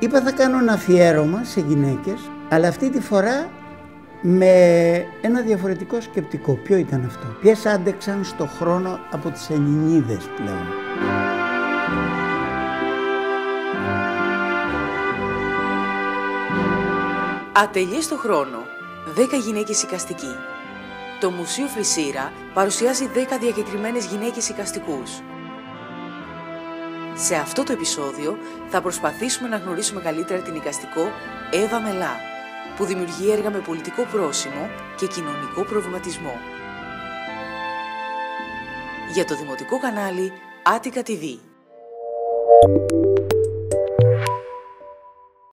Είπα θα κάνω ένα αφιέρωμα σε γυναίκες, αλλά αυτή τη φορά με ένα διαφορετικό σκεπτικό. Ποιο ήταν αυτό; Ποιες άντεξαν στο χρόνο από τις Ελληνίδες πλέον; Ατελεί στο χρόνο. 10 γυναίκες οικαστικοί. Το Μουσείο Φρυσίρα παρουσιάζει 10 διακεκριμένες γυναίκες οικαστικούς. Σε αυτό το επεισόδιο θα προσπαθήσουμε να γνωρίσουμε καλύτερα την οικαστικό Εύα Μελά, που δημιουργεί έργα με πολιτικό πρόσημο και κοινωνικό προβληματισμό. Για το δημοτικό κανάλι Attica TV.